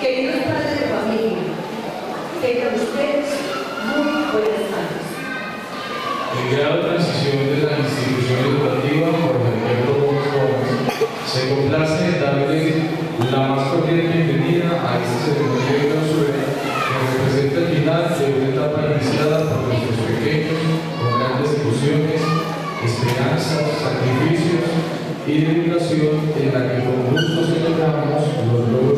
queridos padres de familia, ustedes muy buenas. En grado de transición de la por se la más cordial bienvenida a este ceremonia clausura que representa el final de una etapa iniciada por nuestros pequeños con grandes ilusiones, esperanzas, sacrificios y dedicación en la que con gusto celebramos los logros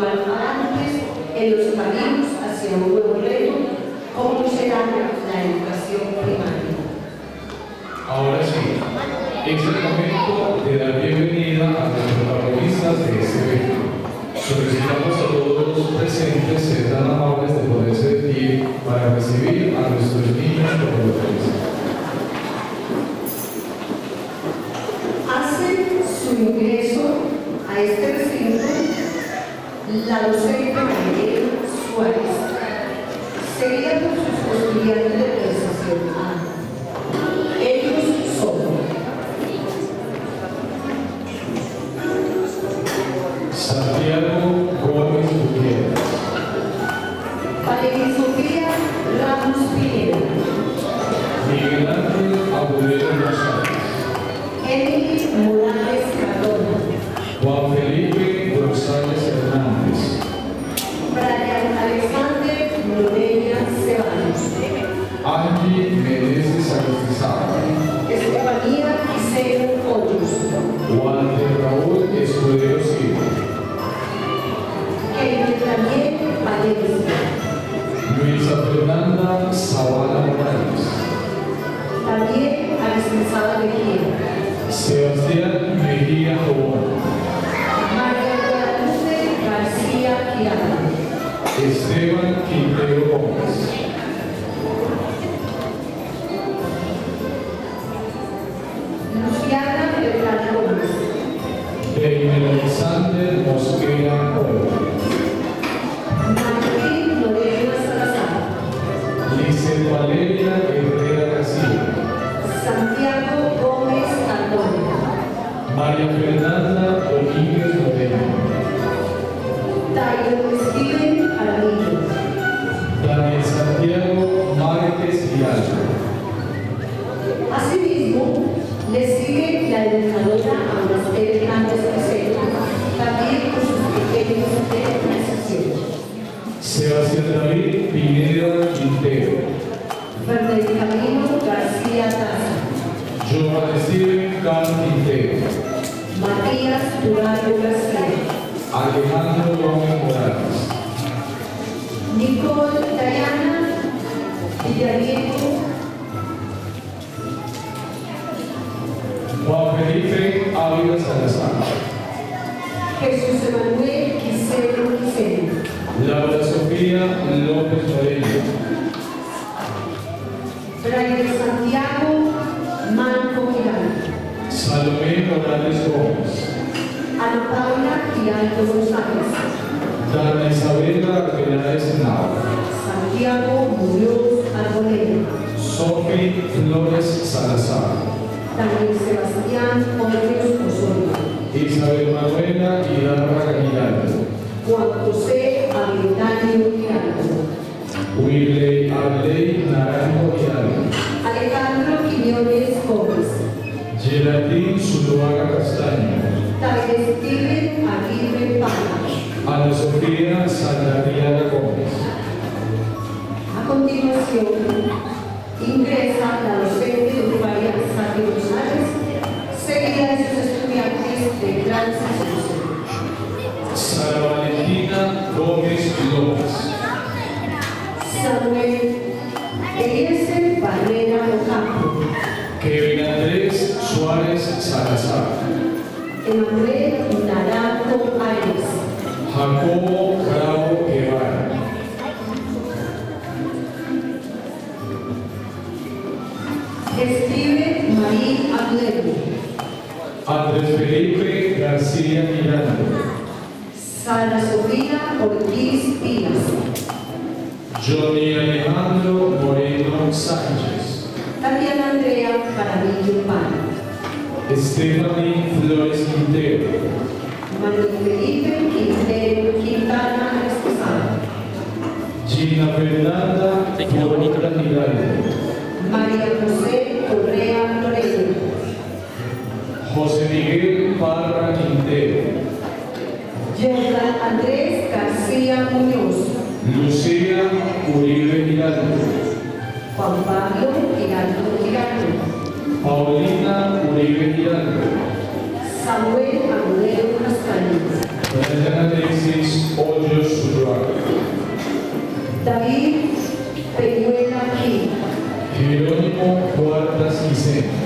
a continuar adelante en los caminos hacia un nuevo reto, como lo será la educación primaria. Ahora sí, es el momento de dar bienvenida a los protagonistas de este evento. Solicitamos a todos los presentes ser tan amables de poderse de pie para recibir a nuestros niños protagonistas. Hace su ingreso a este recinto la docente María María Fernanda Domínguez Moreno, Taylor Steven Aramillo, Daniel Santiago Márquez Viallo, Asimismo, le sigue la educadora Aurastel Hernández Presento, también con sus pequeños de organización. Sebastián David Pineda Quintero, Fernando Camilo García Taza, Jovan Steven Can Quintero, Matías Durano García, Alejandro Gómez Morales, Castaño, Taylor Steven Aguirre Pana. Ana Sofía Saldarriaga Alexis Hoyos Zuluaga. David Peñuela Gil. Jerónimo Cuartas Vicente.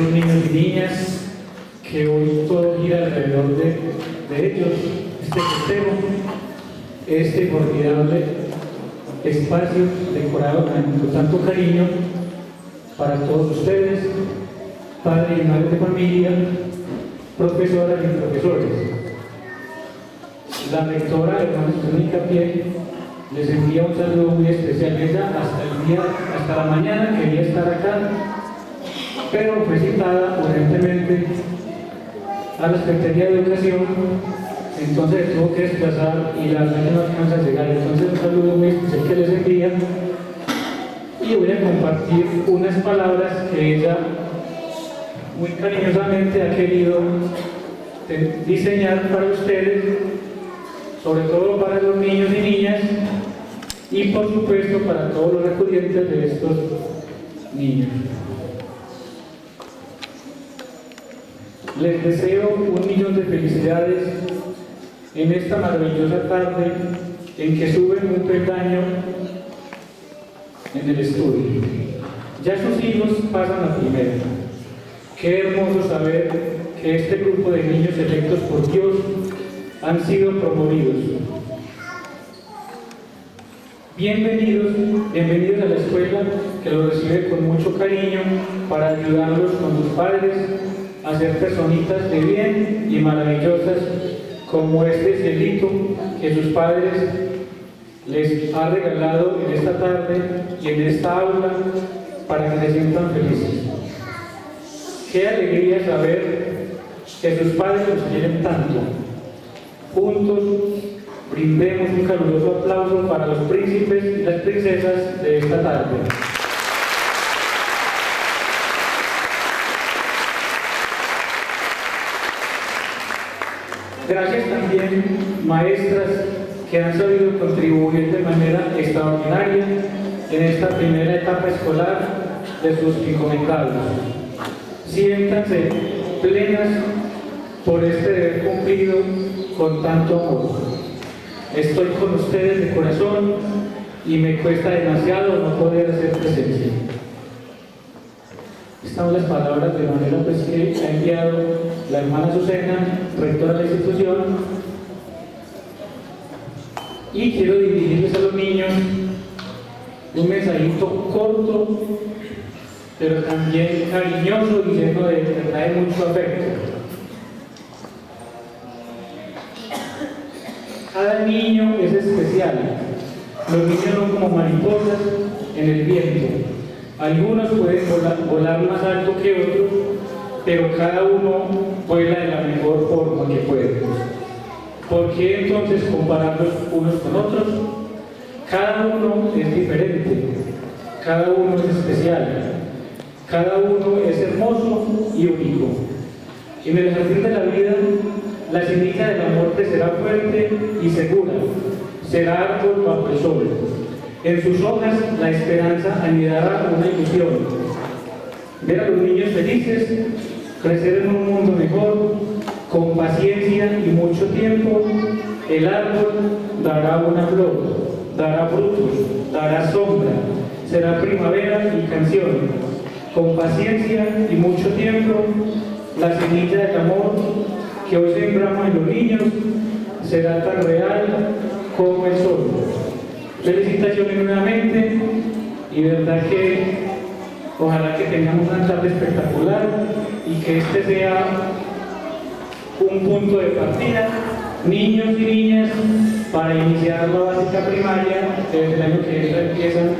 Niños y niñas que hoy todo gira alrededor de, de ellos, este festejo, este formidable espacio decorado con tanto cariño para todos ustedes, padres y madres de familia, profesoras y profesores. La rectora, hermana Mónica Pie, les envía un saludo muy especial. Hasta el día, hasta la mañana quería estar acá, pero fue citada urgentemente a la Secretaría de Educación, entonces tuvo que desplazar y la verdad no alcanza a llegar. Entonces un saludo muy especial que les envía y voy a compartir unas palabras que ella muy cariñosamente ha querido diseñar para ustedes sobre todo para los niños y niñas y por supuesto para todos los acudientes de estos niños. Les deseo un millón de felicidades en esta maravillosa tarde en que suben un peldaño en el estudio. Ya sus hijos pasan a primera. Qué hermoso saber que este grupo de niños electos por Dios han sido promovidos. Bienvenidos, bienvenidos a la escuela que los recibe con mucho cariño para ayudarlos con sus padres a ser personitas de bien y maravillosas como este cielito que sus padres les ha regalado en esta tarde y en esta aula para que se sientan felices. Qué alegría saber que sus padres los quieren tanto Juntos brindemos un caluroso aplauso para los príncipes y las princesas de esta tarde. Gracias también, maestras que han sabido contribuir de manera extraordinaria en esta primera etapa escolar de sus incomentables. Siéntanse plenas por este deber cumplido con tanto amor. Estoy con ustedes de corazón y me cuesta demasiado no poder hacer presencia. Estas las palabras de manera pues, que ha enviado la hermana Susana, rectora de la institución, y quiero dirigirles a los niños un mensajito corto, pero también cariñoso lleno de, de mucho afecto. Cada niño es especial. Los niños son como mariposas en el viento. Algunos pueden volar, más alto que otros, pero cada uno vuela de la mejor forma que puede. ¿Por qué entonces compararlos unos con otros? Cada uno es diferente, cada uno es especial, cada uno es hermoso y único. En el jardín de la vida la semilla del amor será fuerte y segura, será árbol bajo el sol. En sus hojas la esperanza anidará una ilusión. Ver a los niños felices, crecer en un mundo mejor, con paciencia y mucho tiempo, el árbol dará una flor, dará frutos, dará sombra, será primavera y canción. Con paciencia y mucho tiempo, la semilla del amor que hoy sembramos en los niños será tan real como el sol. Felicitaciones nuevamente y verdad que ojalá que tengamos una tarde espectacular y que este sea un punto de partida, niños y niñas, para iniciar la básica primaria, desde el año que empiezan,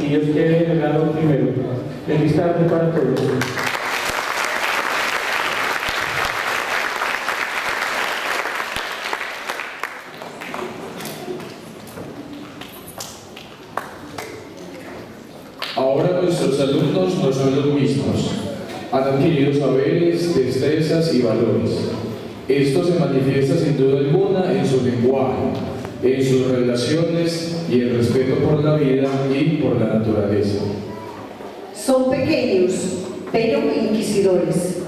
y Dios quiere el regalo primero. Feliz tarde para todos. Ahora nuestros alumnos no son los mismos. Han adquirido saberes, destrezas y valores. Esto se manifiesta sin duda alguna en su lenguaje, en sus relaciones y el respeto por la vida y por la naturaleza. Son pequeños, pero inquisidores.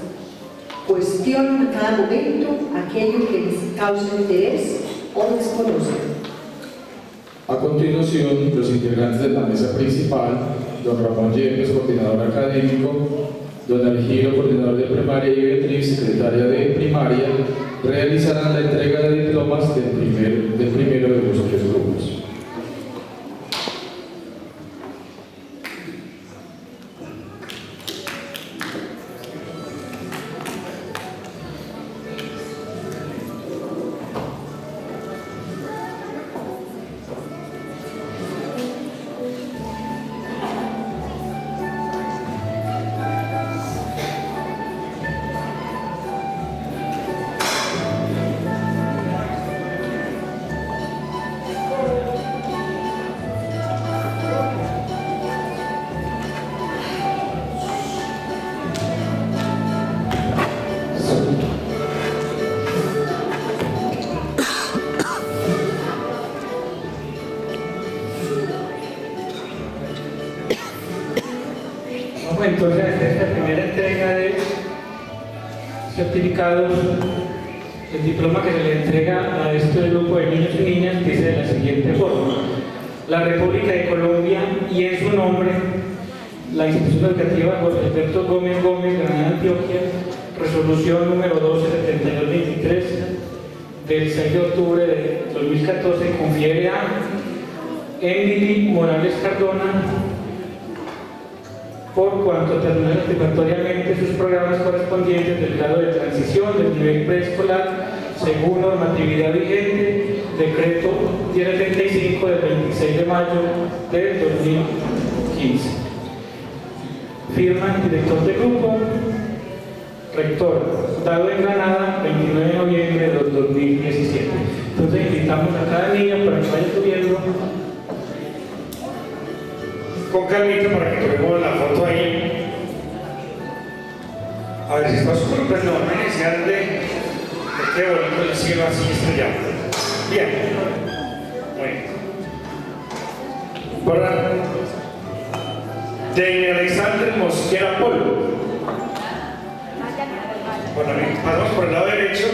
Cuestionan a cada momento aquello que les causa interés o desconocen. A continuación, los integrantes de la mesa principal, don Ramón Yepes, coordinador académico, don Algiro, coordinador de primaria y Beatriz, secretaria de primaria, realizarán la entrega de diplomas del, primer, del primero El diploma que se le entrega a este grupo de niños y niñas dice de la siguiente forma. La República de Colombia y en su nombre la institución educativa José Alberto Gómez Gómez, Granada, Antioquia, resolución número 127223 del 6 de octubre de 2014 confiere a Emily Morales Cardona por cuanto terminó satisfactoriamente sus programas correspondientes del grado de transición del nivel preescolar según normatividad vigente, decreto 1035 del 26 de mayo del 2015. Firma director de grupo, rector, dado en Granada, 29 de noviembre del 2017. Entonces invitamos a cada niño para que vaya subiendo con para que tomemos la foto ahí. A ver si está oscuro, pues no, una inicial de, de bonito el cielo así estrellado. Bien. Bien. Para de Alexander Mosquera Polo. Bueno, pasamos por el lado derecho.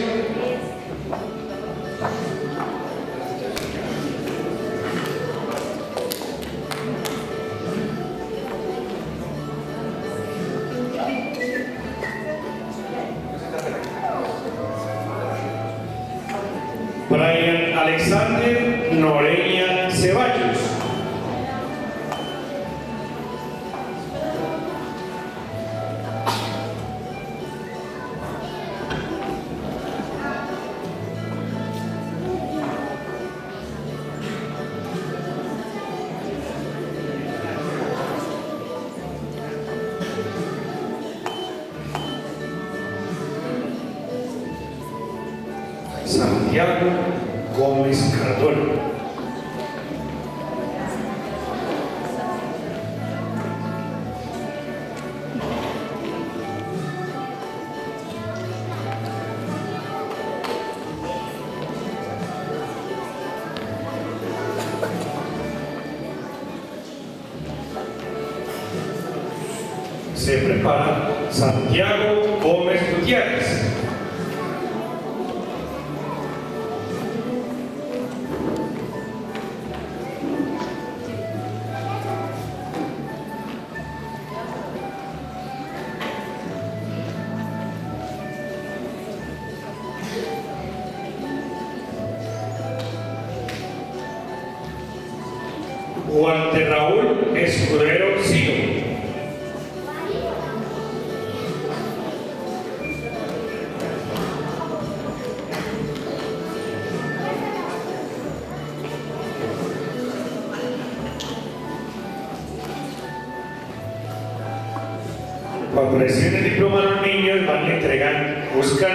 Cuando reciben el diploma a los niños, van y entregan, buscan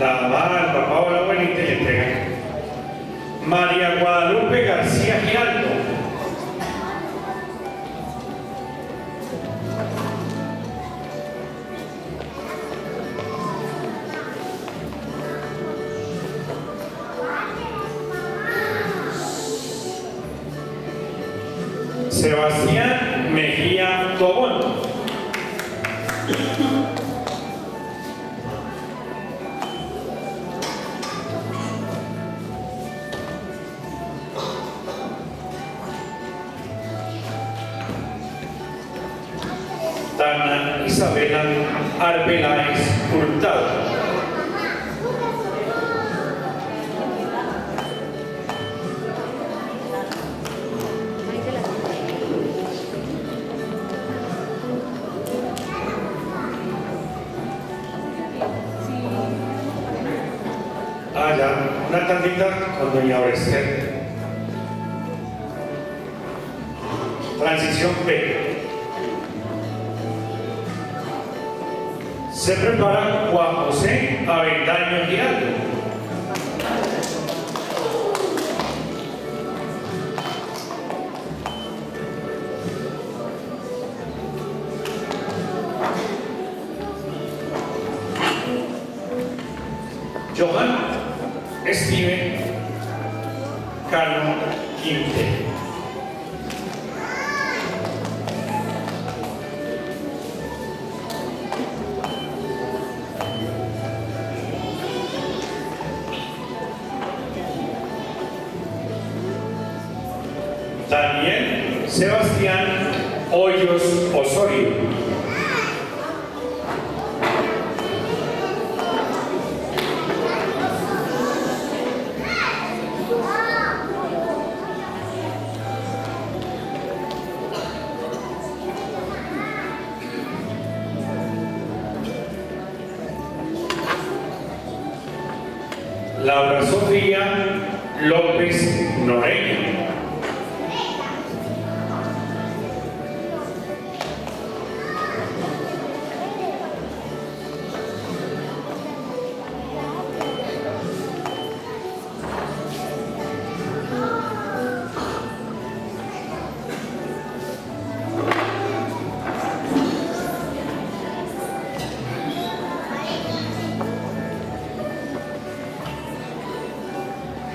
la mamá, el papá o la abuelita y le entregan. María Guadalupe García Giraldo. Avendaño Giraldo.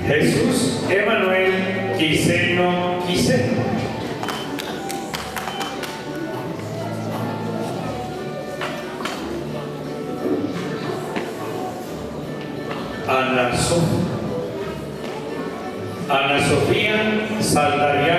Jesús Emanuel Quiseno Quiseno. Ana, So- Ana Sofía Saldarriaga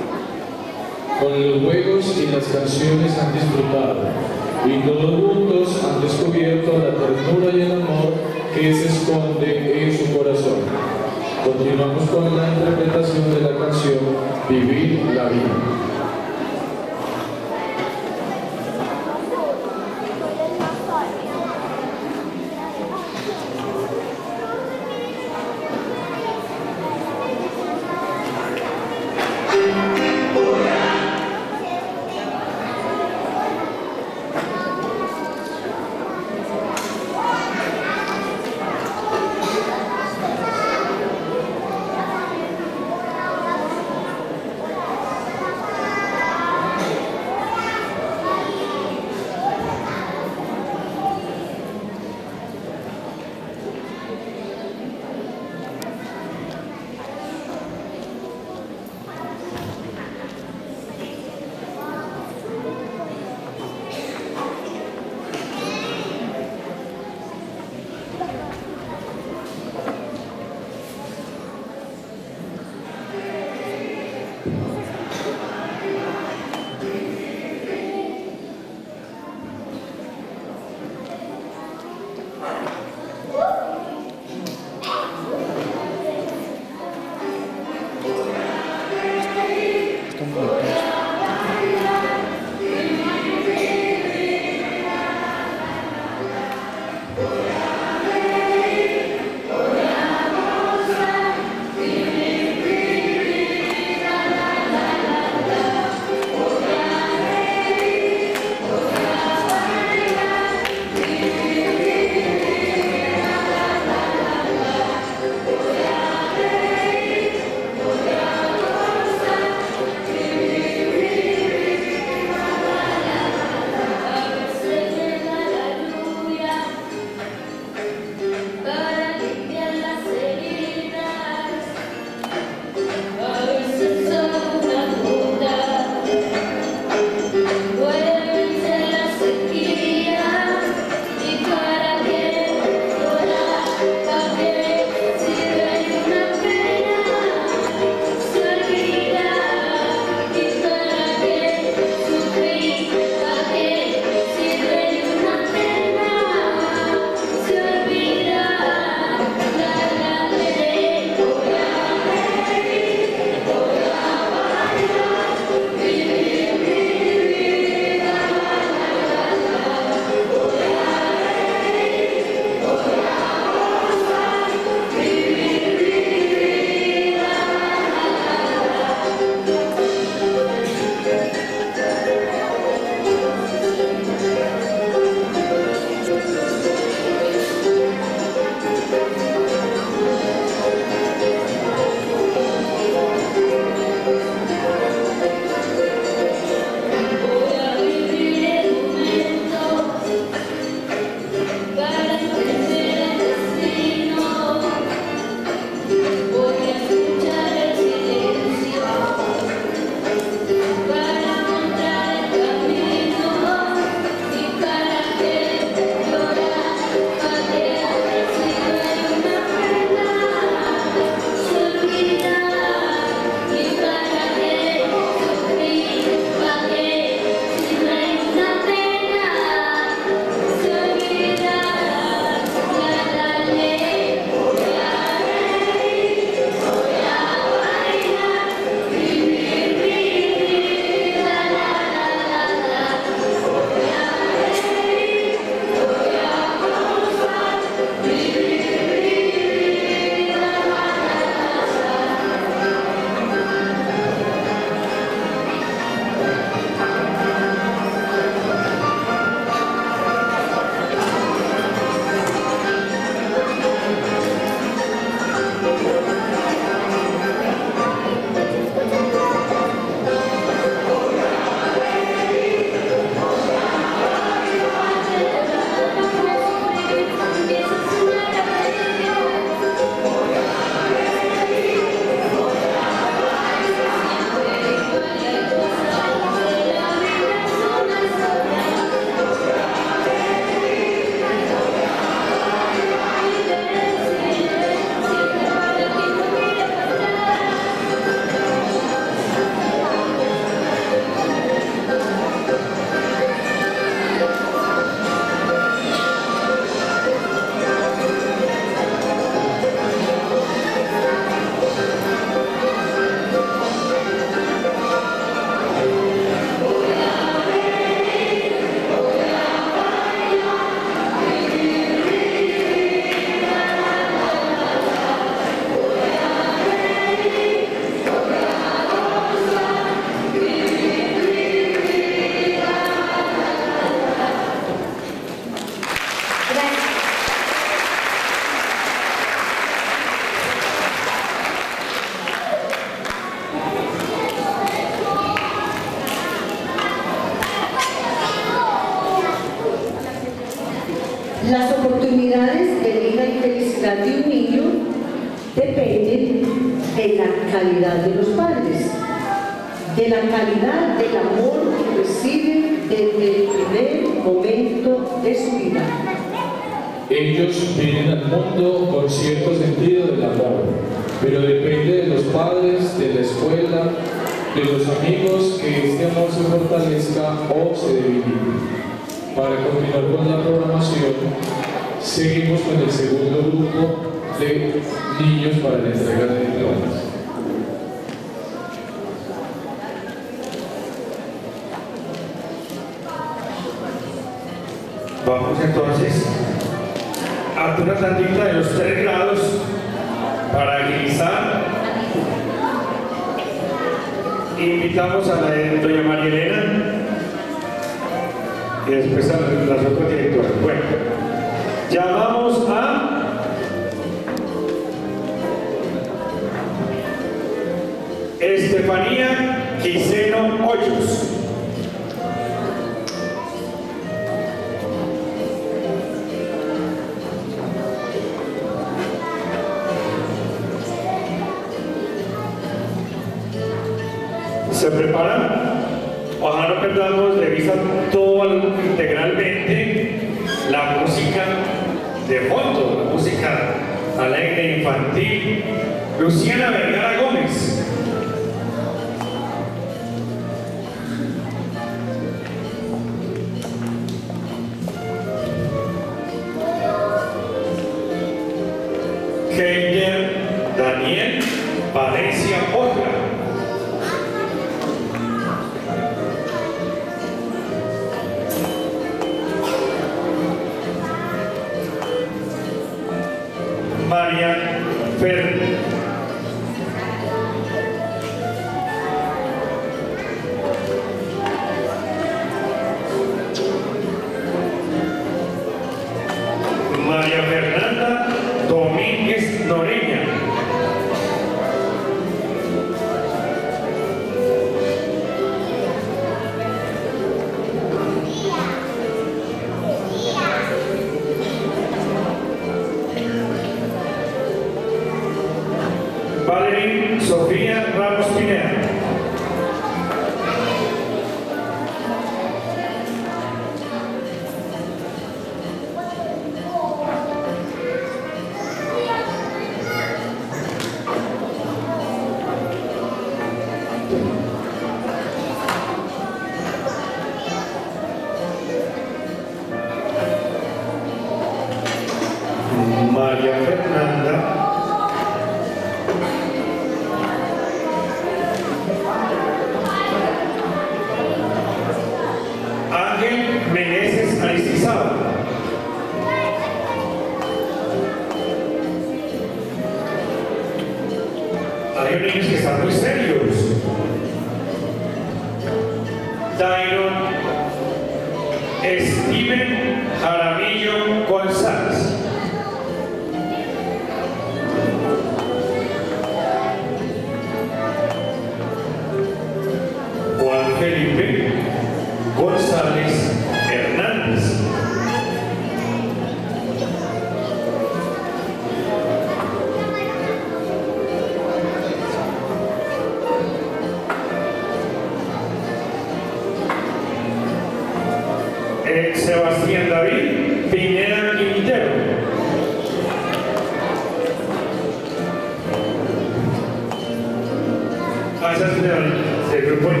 bueno,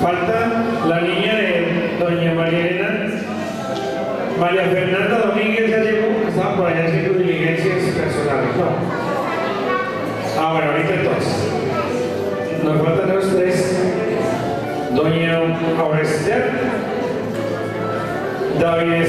falta la niña de doña María Elena, María Fernanda Domínguez ya llegó, que estaba por allá haciendo diligencias personales, ¿no? Ah, bueno, ahorita entonces. Nos faltan los tres. Doña Aurestia, David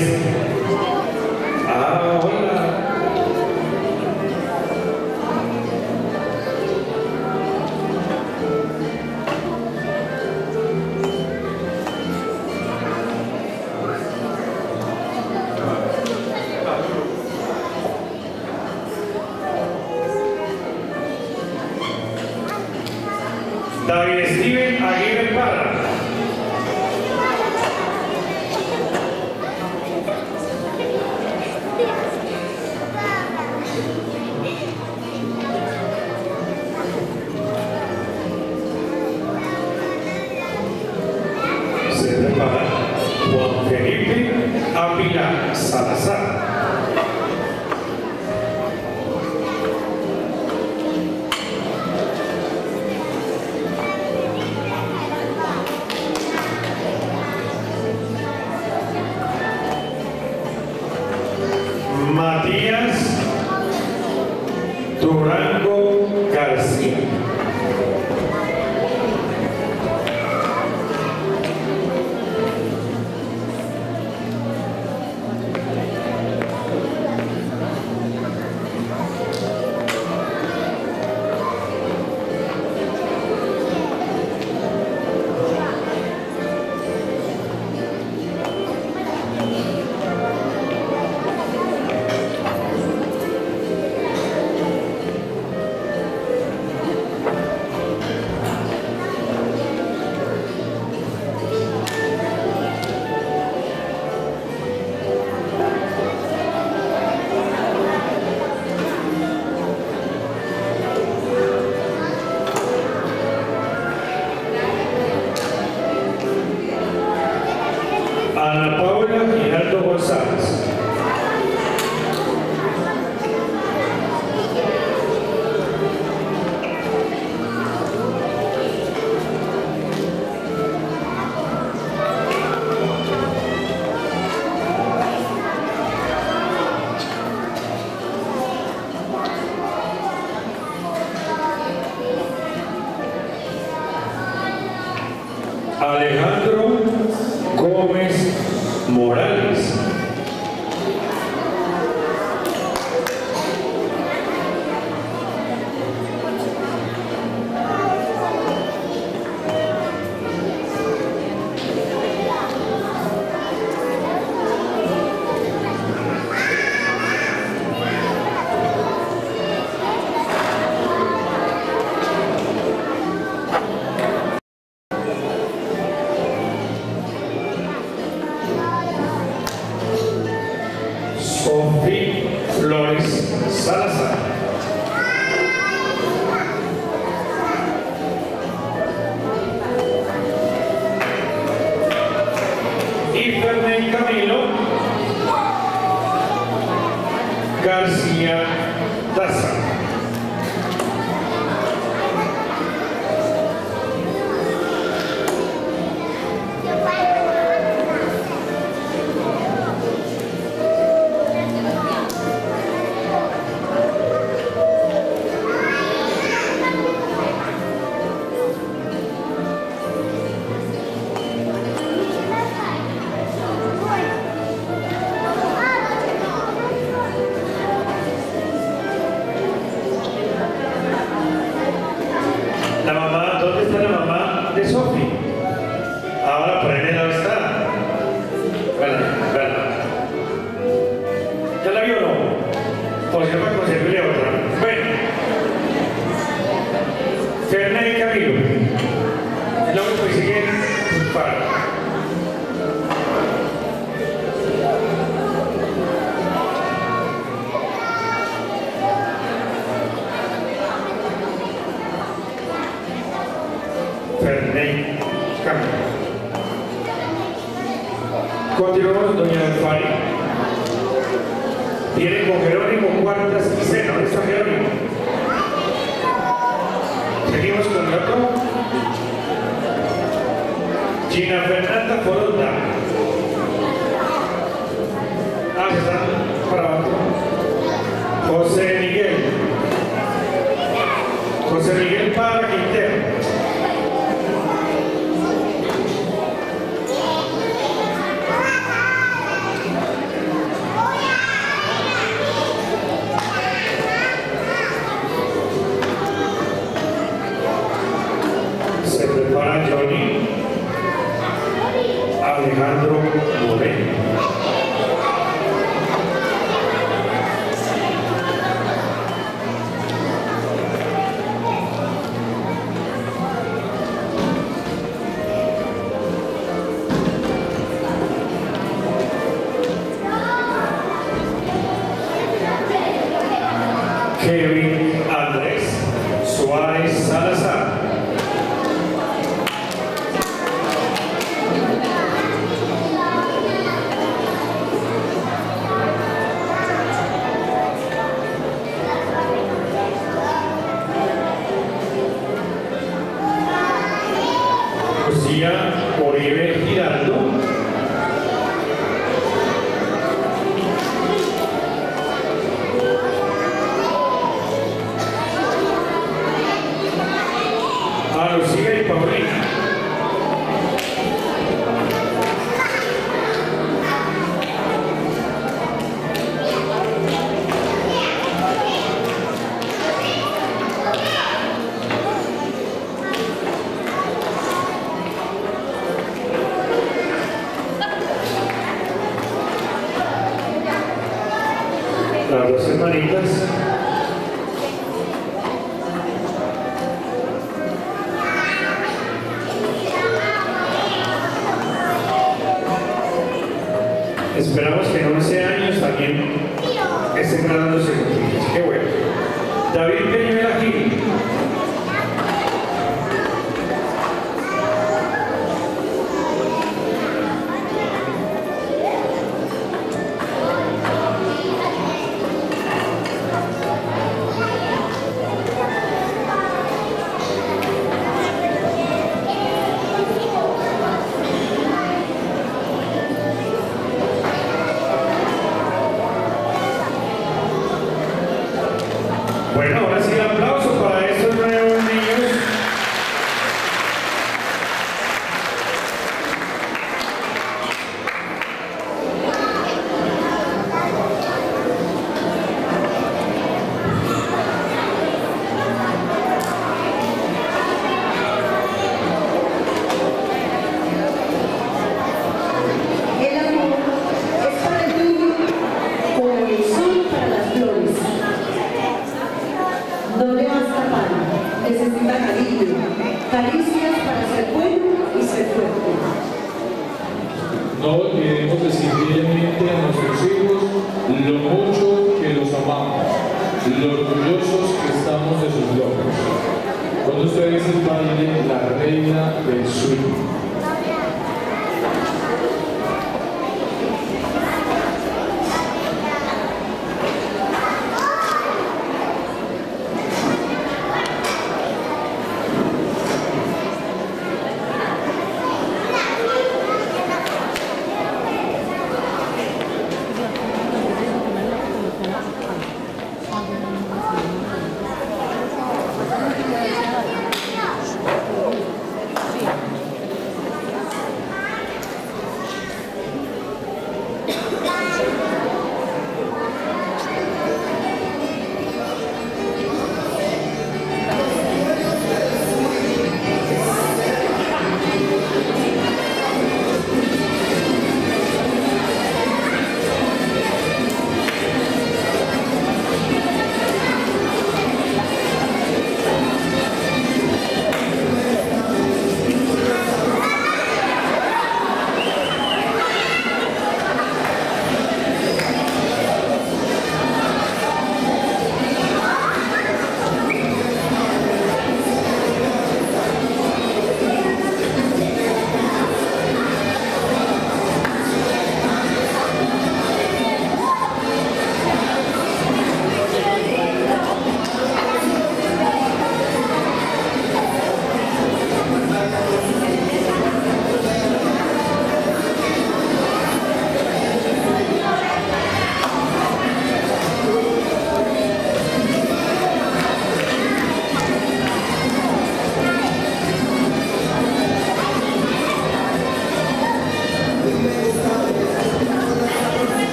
Vai, Salazar.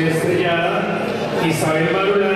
Estrellada, Isabel Marulanda,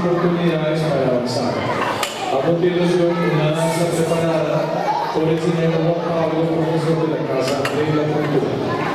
oportunidades para avanzar. A continuación, una danza preparada por el señor Juan Pablo, profesor de la Casa de la Cultura.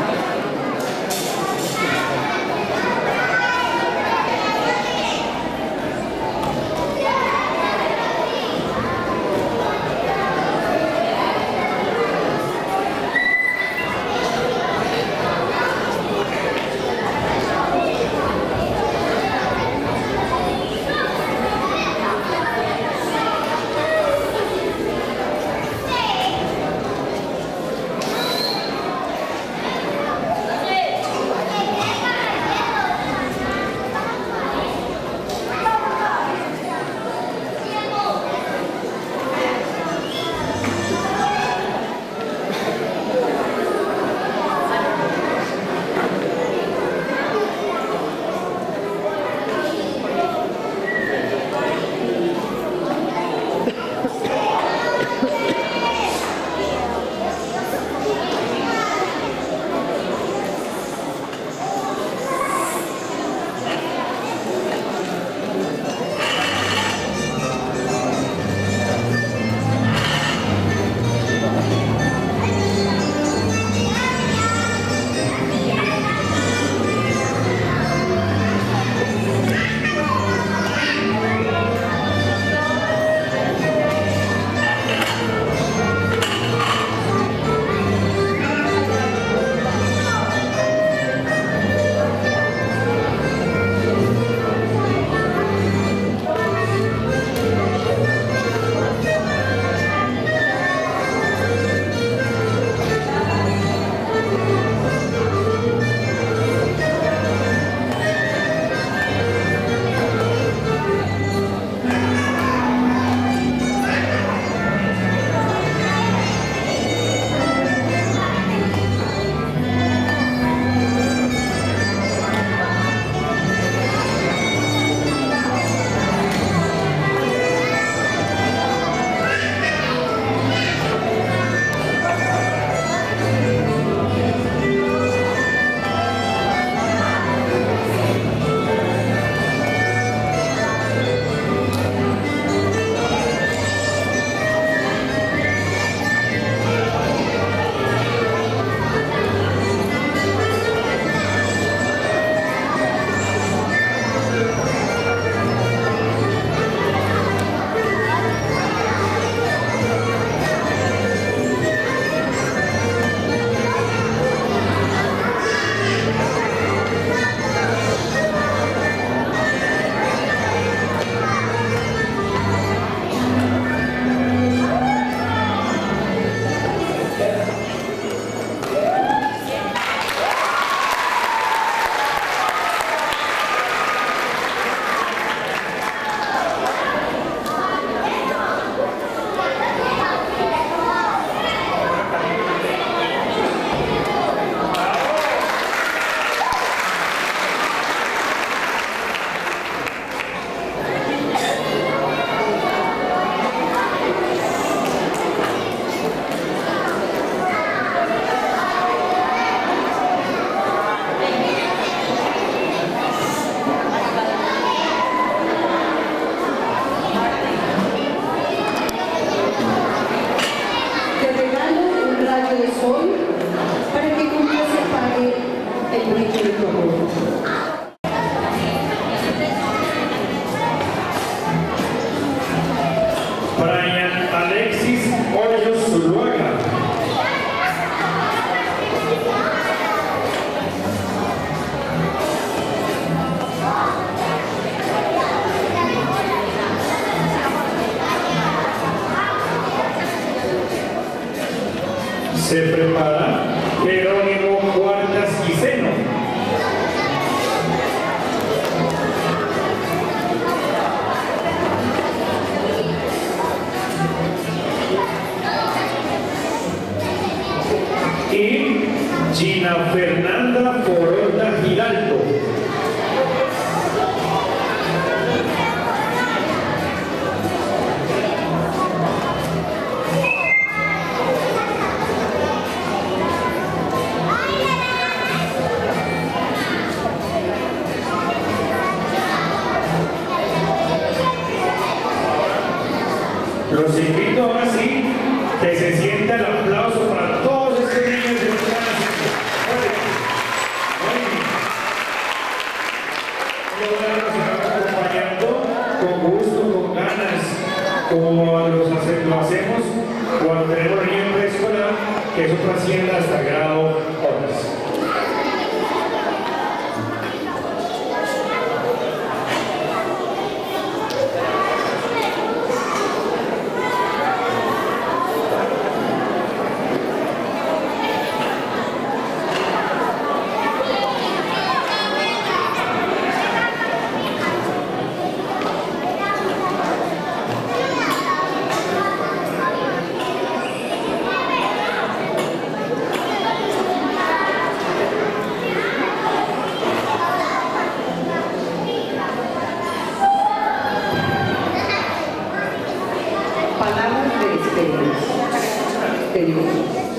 对对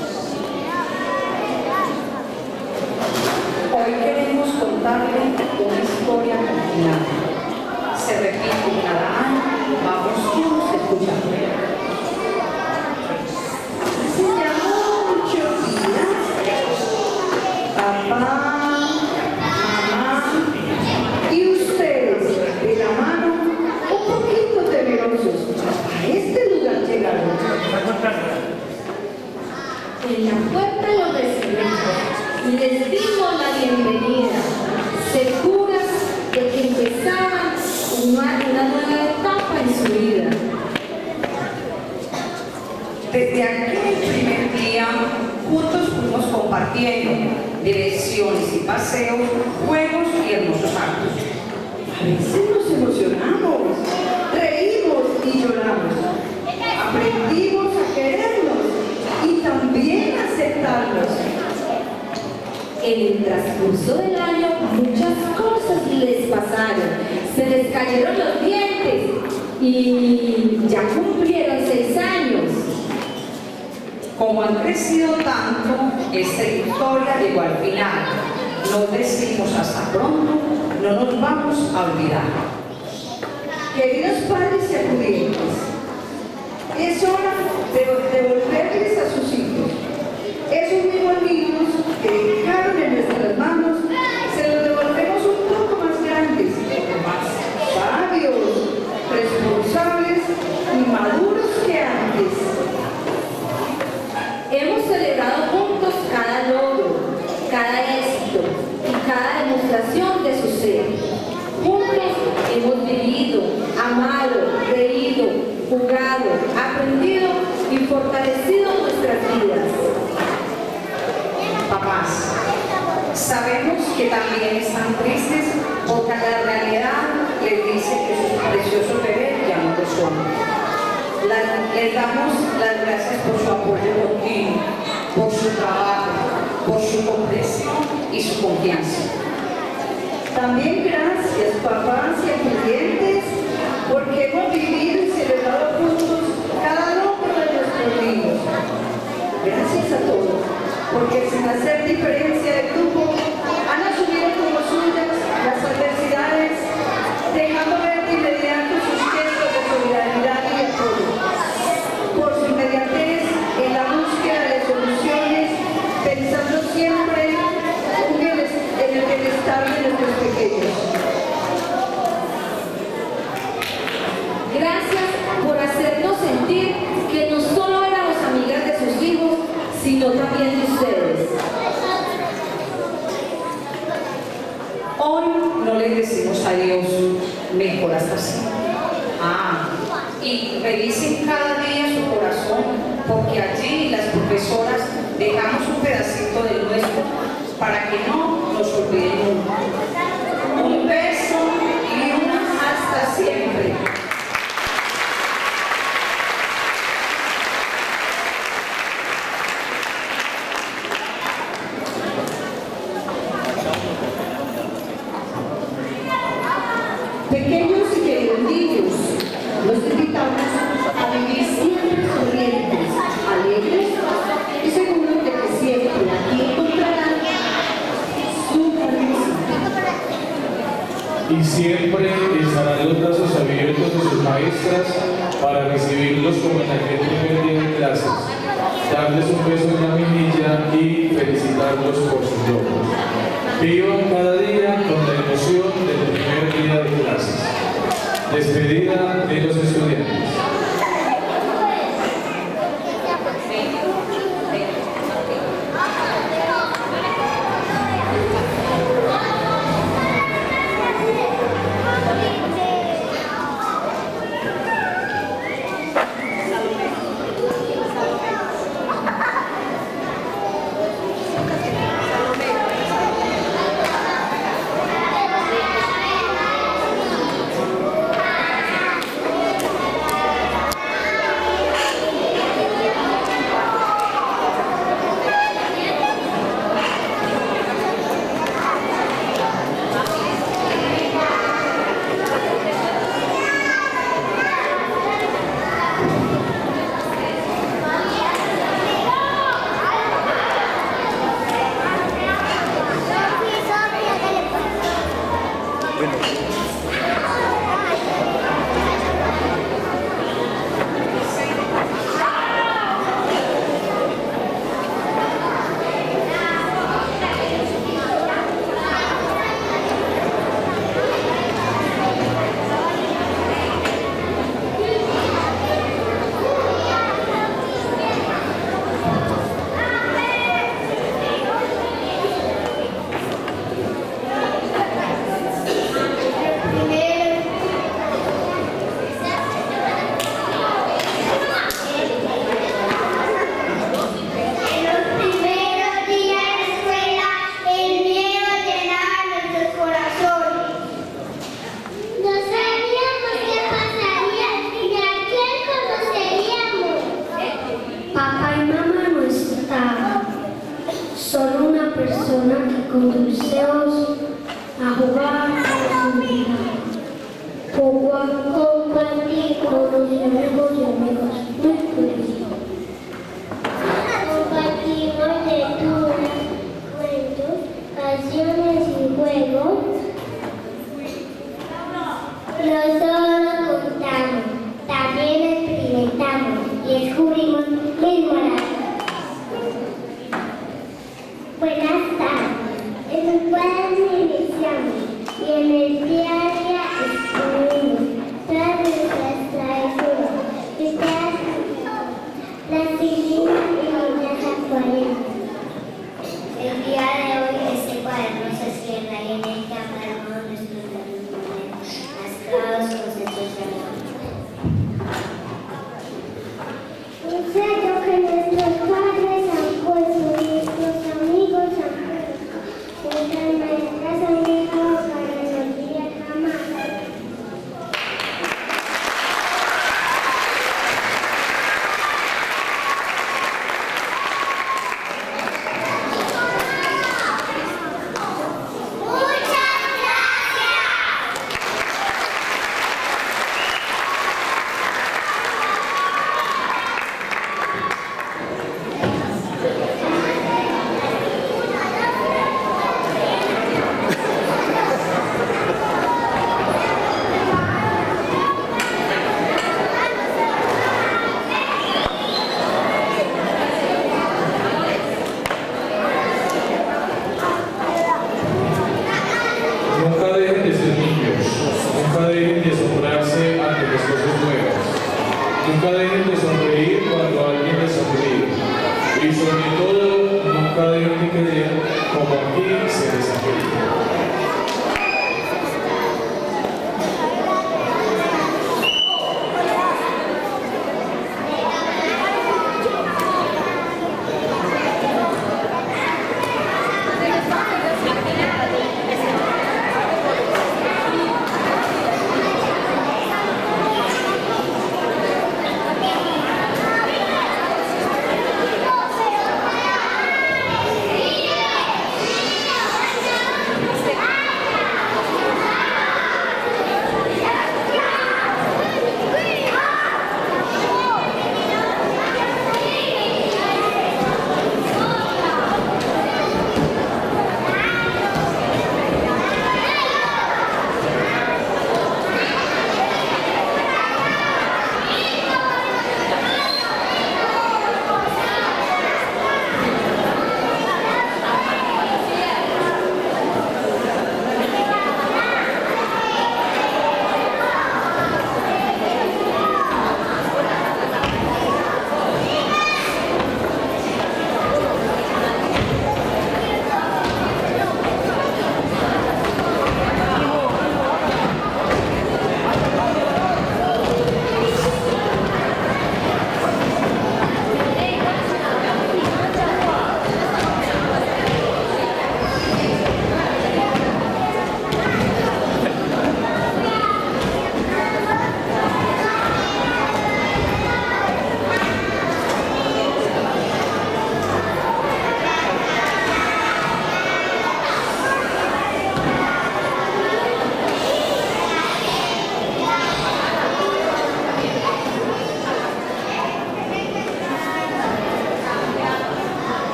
yo también de ustedes. Hoy no le decimos a Dios, mi corazón. Ah, y revisen cada día su corazón, porque allí las profesoras dejamos un pedacito del nuestro para que no nos olvidemos. Un beso y una hasta siempre. Persona que